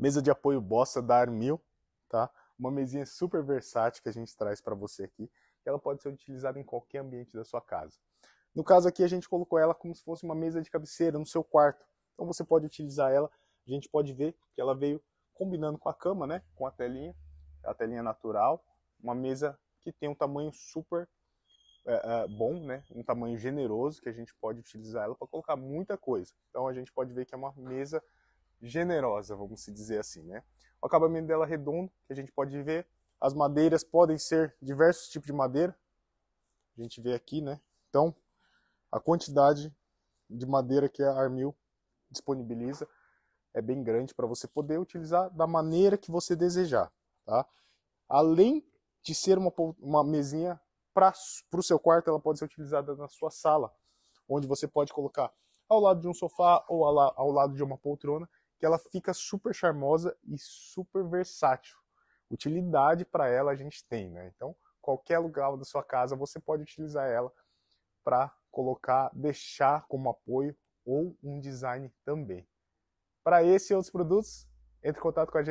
Mesa de apoio Bossa da Armil, tá? Uma mesinha super versátil que a gente traz para você aqui. Ela pode ser utilizada em qualquer ambiente da sua casa. No caso aqui, a gente colocou ela como se fosse uma mesa de cabeceira no seu quarto. Então você pode utilizar ela. A gente pode ver que ela veio combinando com a cama, né? Com a telinha, a telinha natural. Uma mesa que tem um tamanho super é, é, bom, né? Um tamanho generoso que a gente pode utilizar ela para colocar muita coisa. Então a gente pode ver que é uma mesa generosa, vamos dizer assim, né? O acabamento dela é redondo, que a gente pode ver. As madeiras podem ser diversos tipos de madeira. A gente vê aqui, né? Então, a quantidade de madeira que a Armil disponibiliza é bem grande para você poder utilizar da maneira que você desejar, tá? Além de ser uma, uma mesinha para o seu quarto, ela pode ser utilizada na sua sala, onde você pode colocar ao lado de um sofá ou ao, ao lado de uma poltrona, que ela fica super charmosa e super versátil. Utilidade para ela a gente tem, né? Então, qualquer lugar da sua casa você pode utilizar ela para colocar, deixar como apoio ou um design também. Para esse e outros produtos, entre em contato com a gente.